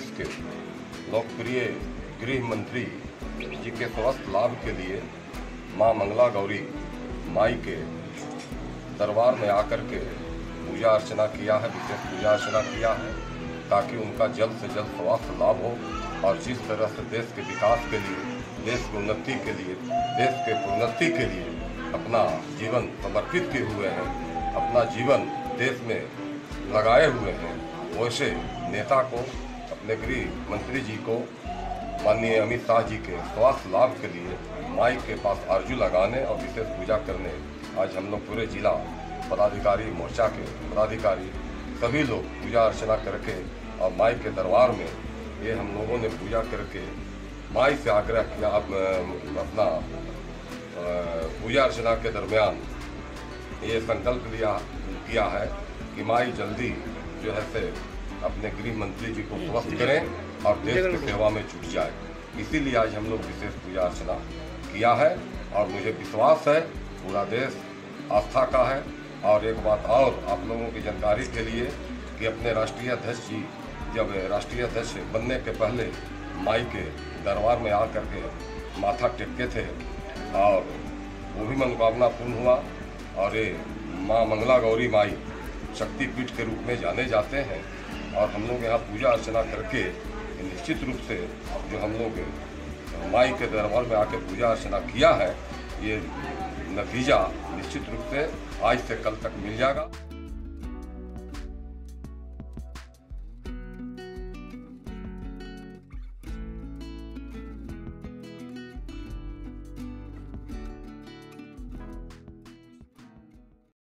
देश के लोकप्रिय गृह मंत्री जी के स्वस्थ लाभ के लिए माँ मंगला गौरी माई के दरबार में आकर के पूजा अर्चना किया है, विशेष पूजा अर्चना किया है, ताकि उनका जल्द से जल्द स्वास्थ्य लाभ हो और जिस तरह से देश के विकास के लिए, देश की उन्नति के लिए, देश के उन्नति के लिए अपना जीवन समर्पित किए हुए हैं, अपना जीवन देश में लगाए हुए हैं, वैसे नेता को अपने गृह मंत्री जी को, माननीय अमित शाह जी के स्वास्थ्य लाभ के लिए माई के पास आरज़ू लगाने और विशेष पूजा करने आज हम लोग पूरे जिला पदाधिकारी मोर्चा के पदाधिकारी सभी लोग पूजा अर्चना करके और माई के दरबार में ये हम लोगों ने पूजा करके माई से आग्रह किया अब अपना पूजा अर्चना के दरमियान ये संकल्प लिया, किया है कि माई जल्दी जो है से अपने गृह मंत्री जी को स्वस्थ करें और देश की सेवा में जुट जाए। इसीलिए आज हम लोग विशेष पूजा अर्चना किया है और मुझे विश्वास है पूरा देश आस्था का है। और एक बात और आप लोगों की जानकारी के लिए कि अपने राष्ट्रीय अध्यक्ष जी जब राष्ट्रीय अध्यक्ष बनने के पहले माई के दरबार में आकर के माथा टेकते थे और वो भी मनोकामना पूर्ण हुआ और ये माँ मंगला गौरी माई शक्तिपीठ के रूप में जाने जाते हैं। और हम लोग यहाँ पूजा अर्चना करके निश्चित रूप से जो हम लोग माई के दरबार में आके पूजा अर्चना किया है, ये नतीजा निश्चित रूप से आज से कल तक मिल जाएगा।